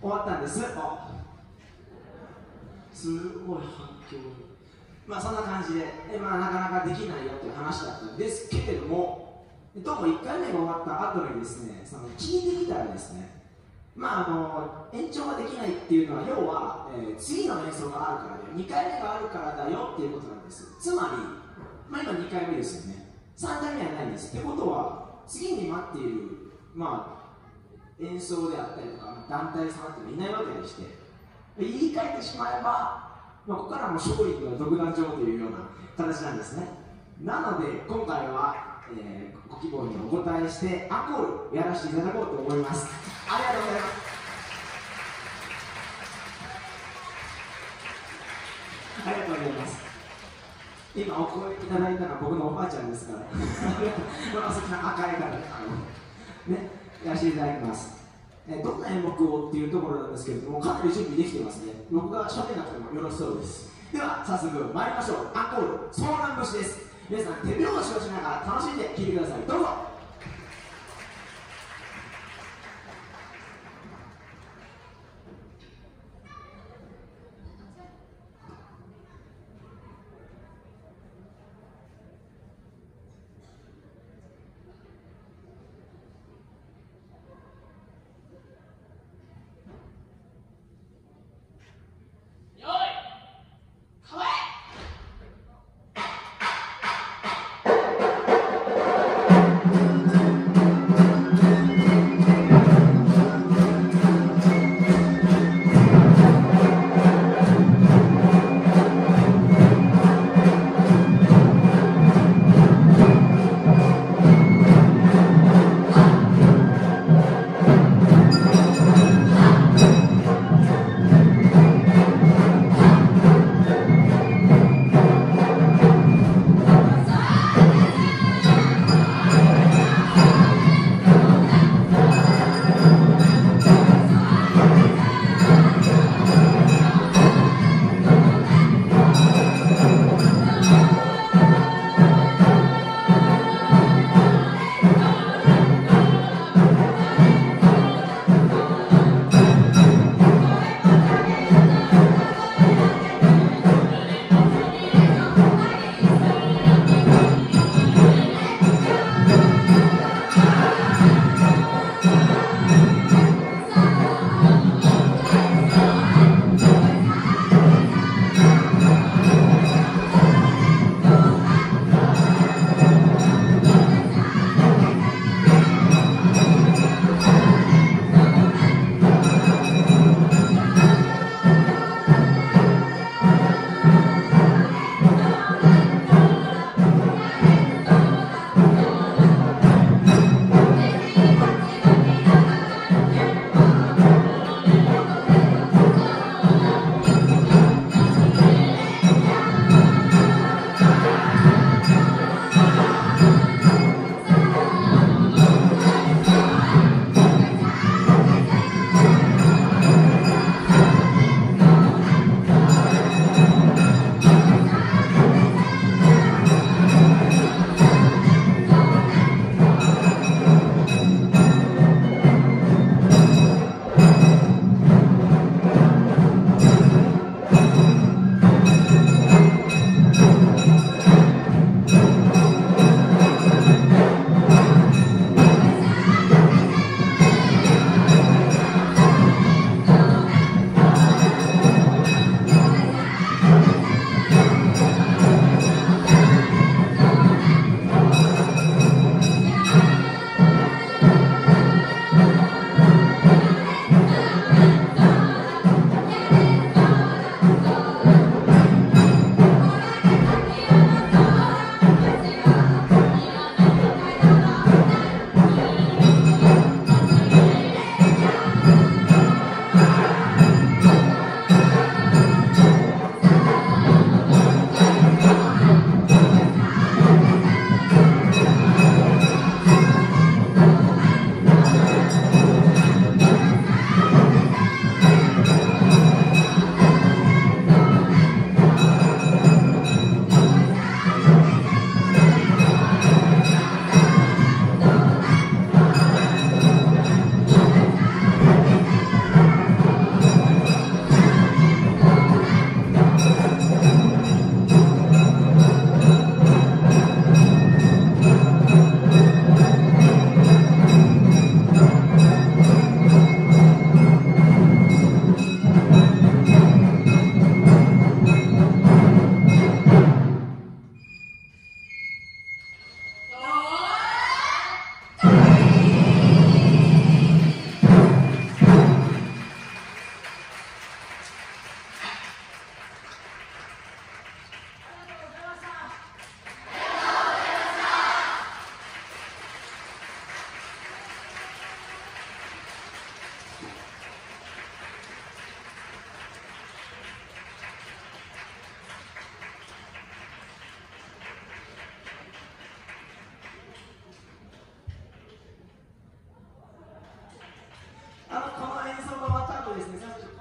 終わったんです。すごい反響。まあそんな感じでえ、まあ、なかなかできないよっていう話だったんですけれどもどうも1回目が終わった後にですねその聞いてみたらですねまああの延長ができないっていうのは要は、えー、次の演奏があるからで2回目があるからだよっていうことなんです。つまり、まあ、今2回目ですよね。3回目はないんです。ってことは次に待っているまあ演奏であったりとか団体さんっていないわけでして言い換えてしまえば、まあ、ここからも勝利の独壇場というような形なんですね。なので今回は、えー、ご希望にお答えしてアンコールやらせていただこうと思います。ありがとうございます。ありがとうございます。今お声いただいたのは僕のおばあちゃんですから。まあそんな赤いからね。やらせていただきます。えどんな演目をっていうところなんですけれどもかなり準備できてますね。僕が喋らなくてもよろしそうです。では早速参りましょう。アンコールソーラン節です。皆さん手拍子をしながら楽しんで聴いてください。どうぞ。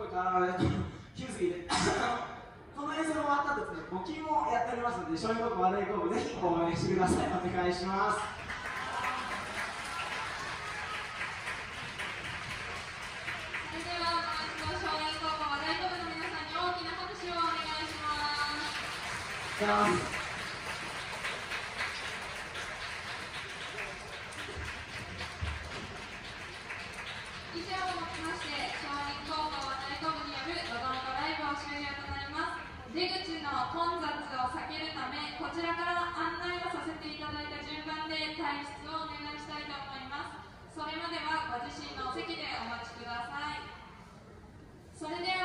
から気づいてこの演奏が終わった後ですね募金もやっておりますので商品高校話題高校ぜひ応援してください。お願いします。それでは小松の松蔭高校和太鼓部の皆さんに大きな拍手をお願いします。以上をもちまして出口の混雑を避けるためこちらから案内をさせていただいた順番で退出をお願いしたいと思います。それまではご自身のお席でお待ちください。それでは